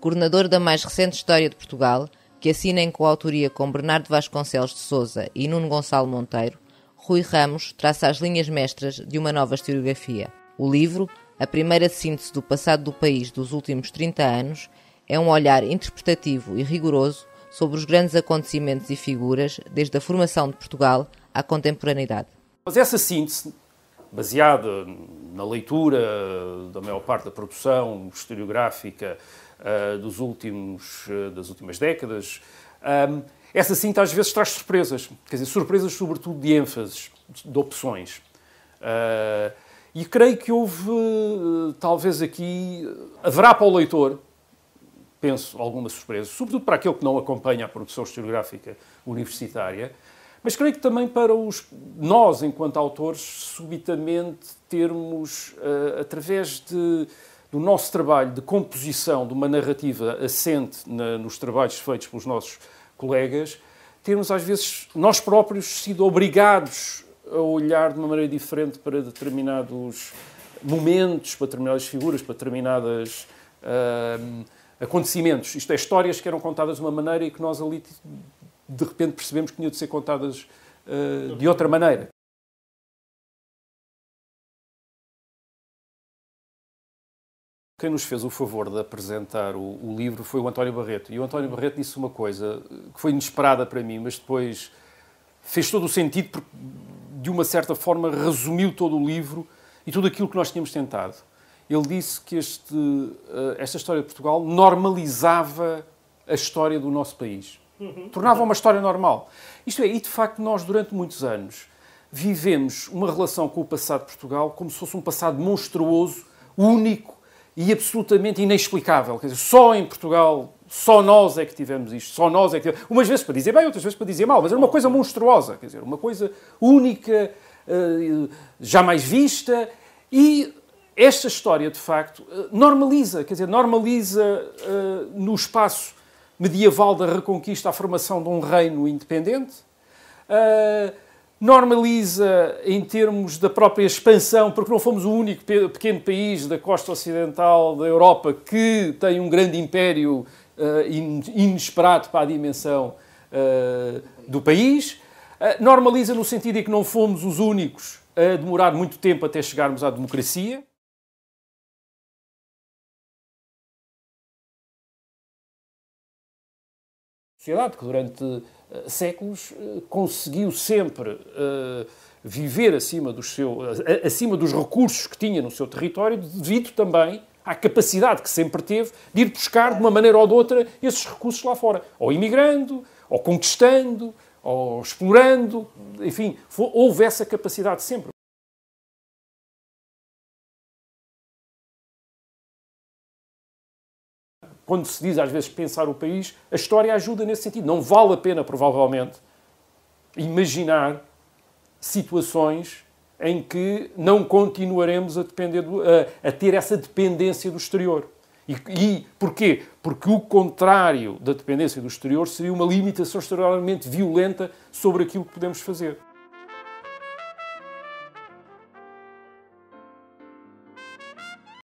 coordenador da mais recente História de Portugal, que assina em coautoria com Bernardo Vasconcelos de Souza e Nuno Gonçalo Monteiro, Rui Ramos traça as linhas mestras de uma nova historiografia. O livro, a primeira síntese do passado do país dos últimos 30 anos, é um olhar interpretativo e rigoroso sobre os grandes acontecimentos e figuras desde a formação de Portugal à contemporaneidade. Mas essa síntese, baseada na leitura da maior parte da produção historiográfica uh, dos últimos, uh, das últimas décadas, um, essa síntese às vezes traz surpresas, quer dizer, surpresas sobretudo de ênfases, de opções. Uh, e creio que houve, talvez aqui, haverá para o leitor, penso, alguma surpresa, sobretudo para aquele que não acompanha a produção historiográfica universitária, mas creio que também para os, nós, enquanto autores, subitamente termos, uh, através de, do nosso trabalho de composição de uma narrativa assente na, nos trabalhos feitos pelos nossos colegas, termos às vezes nós próprios sido obrigados a olhar de uma maneira diferente para determinados momentos, para determinadas figuras, para determinadas uh, acontecimentos. Isto é, histórias que eram contadas de uma maneira e que nós ali de repente percebemos que tinham de ser contadas uh, de outra maneira. Quem nos fez o favor de apresentar o, o, livro foi o António Barreto. E o António Barreto disse uma coisa que foi inesperada para mim, mas depois fez todo o sentido, porque de uma certa forma resumiu todo o livro e tudo aquilo que nós tínhamos tentado. Ele disse que este, eh, esta história de Portugal normalizava a história do nosso país. Uhum. Tornava uma história normal. Isto é, e de facto nós durante muitos anos vivemos uma relação com o passado de Portugal como se fosse um passado monstruoso, único e absolutamente inexplicável. Quer dizer, só em Portugal, só nós é que tivemos isto, só nós é que tivemos. Umas vezes para dizer bem, outras vezes para dizer mal, mas era uma coisa monstruosa, quer dizer, uma coisa única, uh, jamais vista e esta história, de facto, uh, normaliza, quer dizer, normaliza uh, no espaço medieval da Reconquista a formação de um reino independente, normaliza em termos da própria expansão, porque não fomos o único pequeno país da costa ocidental da Europa que tem um grande império uh, inesperado para a dimensão uh, do país. normaliza no sentido em que não fomos os únicos a demorar muito tempo até chegarmos à democracia. Sociedade que durante uh, séculos uh, conseguiu sempre uh, viver acima dos, seu, acima dos recursos que tinha no seu território, devido também à capacidade que sempre teve de ir buscar, de uma maneira ou de outra, esses recursos lá fora. Ou imigrando, ou conquistando, ou explorando, enfim, houve essa capacidade sempre. Quando se diz às vezes pensar o país, a história ajuda nesse sentido. Não vale a pena, provavelmente, imaginar situações em que não continuaremos a, depender do, a, a ter essa dependência do exterior. E, e porquê? Porque o contrário da dependência do exterior seria uma limitação extraordinariamente violenta sobre aquilo que podemos fazer.